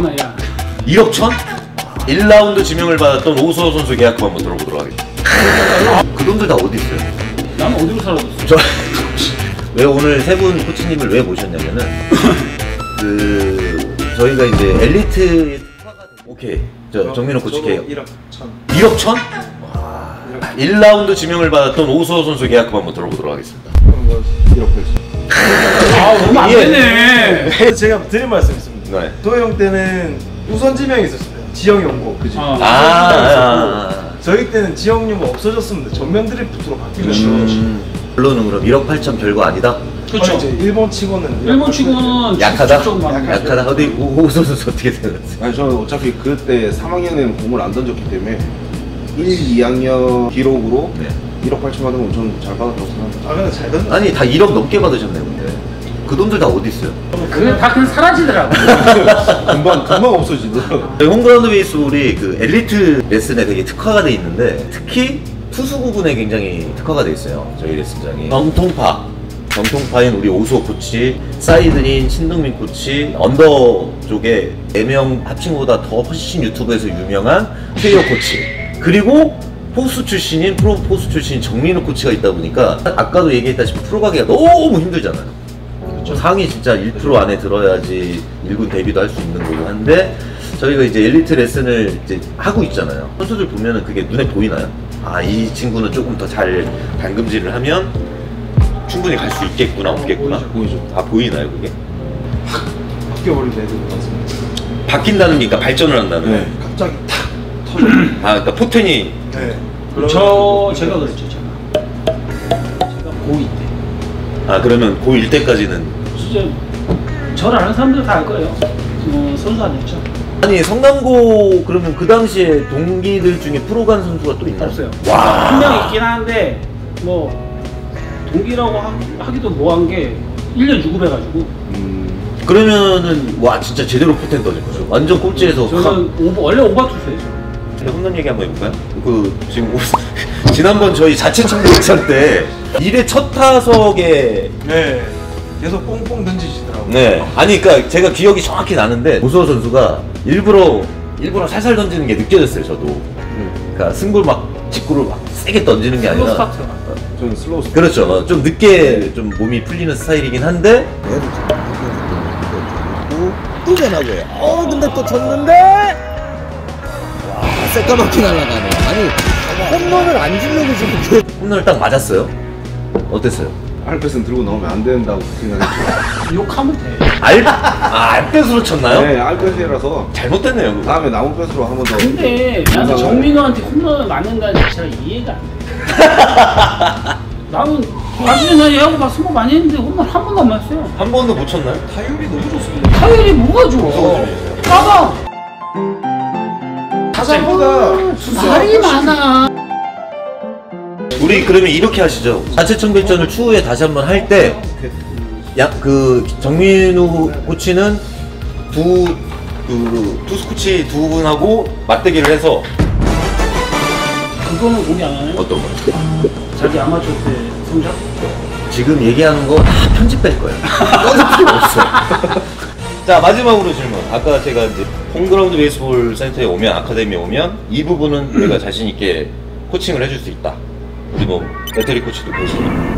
뭐나 야 1억 천? 1라운드 지명을 받았던 오수호 선수 계약금 한번 들어보도록 하겠습니다. 그분들 다 어디 있어요? 난 어디로 살아줬어 저, 왜 오늘 세 분 코치님을 왜 모셨냐면은, 그, 저희가 이제 된- 오케이. 저, 정민호 코치 계약. 1억 천. 1억 천? 와. 1라운드 지명을 받았던 오수호 선수 계약금 한번 들어보도록 하겠습니다. 그럼 뭐 1억 8천. 아 너무 안 예. 되네 제가 드릴 말씀 있습니다. 네. 도영 때는 우선 지명이 있었어요. 지영 연고 그지. 아. 아, 아, 아. 저희 때는 지영 연고 없어졌습니다. 전면 드리프트로 바뀌면서. 음, 결론은 그럼 1억 8천 별거 아니다? 그렇죠 이제 일본 치고는 일본 치고는 약하다? 약하다? 어디 오수호 선수 어떻게 생각하세요? 아니 저는 어차피 그때 3학년에는 공을 안 던졌기 때문에 1, 2학년 기록으로 네. 1억 8천 받은 건 저는 잘 받았다고 생각합니다. 아 근데 잘 던져. 아니 다 1억 넘게 받으셨네요 근데 그 돈들 다 어디 있어요? 그게 다 그냥 사라지더라고. 금방 금방 없어지더라고. 저희 홈그라운드 베이스볼이 그 엘리트 레슨에 되게 특화가 돼 있는데 특히 투수 부분에 굉장히 특화가 돼 있어요 저희 레슨장이. 정통파. 정통파인 우리 오수호 코치 사이드인 신동민 코치 언더 쪽에 4명 합친 것보다 더 훨씬 유튜브에서 유명한 페이어 코치. 그리고 포수 출신인 프로 포수 출신인 정민우 코치가 있다 보니까 아까도 얘기했다시피 프로 가기가 너무 힘들잖아요 상위 진짜 1% 안에 들어야지 1군 데뷔도 할 수 있는 거고 한데 저희가 이제 엘리트 레슨을 이제 하고 있잖아요. 선수들 보면은 그게 눈에 보이나요? 아, 이 친구는 조금 더잘 담금질을 하면 충분히 갈 수 있겠구나, 없겠구나. 보이죠? 아, 보이나요, 그게? 바뀌어버린 애들 많습니다. 바뀐다는 게 그러니까 발전을 한다는 네. 거. 갑자기 탁 터져. 아, 그러니까 포텐이 네. 저 제가 그랬죠 제가 제가 아, 그러면 고1 때까지는? 진짜 저를 아는 사람들 다 알 거예요. 뭐 선수 아니었죠. 아니, 성남고 그러면 그 당시에 동기들 중에 프로 간 선수가 또 있나요? 없어요. 와. 한 명 있긴 하는데 뭐 동기라고 하, 기도 뭐한 게 1년 유급해가지고. 음, 그러면은 와 진짜 제대로 포텐 떠진 거죠. 완전 꼴찌에서 저는 오버, 원래 오바투수예요 네, 홈런 얘기 한번 해볼까요? 그 지금 오- 지난번 저희 자체 청구전 때 1회 첫 타석에 네. 계속 뽕뽕 던지시더라고요. 네 아니 그러니까 제가 기억이 정확히 나는데 오수호 선수가 일부러 일부러 살살 던지는 게 느껴졌어요 저도. 그러니까 승부를 막 직구를 막 세게 던지는 게 slow 아니라 start 저는 slow start. 그렇죠. 어, 좀 늦게 좀 몸이 풀리는 스타일이긴 한데 또 변하고요. 어, 근데 또 쳤는데 와, 새까맣게 날아가네. 아니 홈런을 안 주려고 지금 그 홈런을 딱 맞았어요. 어땠어요? 알배트는 들고 나오면 안 된다고 생각했죠. 욕하면 돼 알, 아, 알배트로 쳤나요? 네, 알배트라서 잘못됐네요, 그거. 다음에 나무 배트로 한번 더. 근데 나는 정민호한테 홈런을 맞는다는 자체가 이해가 안 돼. 나는 아시는 사이 하고 막 스모 많이 했는데 홈런 한 번도 안 맞았어요. 한 번도 못 쳤나요? 타율이 너무 좋습니다. 타율이 뭐가 좋아? 까봐. 타자보다 말이 많아. 우리 그러면 이렇게 하시죠. 자체 청백전을 추후에 다시 한번 할 때, 야, 그, 정민우 코치는 두, 그, 투수 코치 두 분하고 맞대기를 해서 그거는 공개 안 하네. 어떤 거? 자기 아마추어 때 성적? 지금 얘기하는 거 다 편집될 거예요. 꺼낼 필요 없어. 자, 마지막으로 질문. 아까 제가 이제 홈그라운드 베이스볼 센터에 오면, 아카데미에 오면, 이 부분은 내가 자신 있게 코칭을 해줄 수 있다. 우리 뭐, 배터리 코치도 계시고.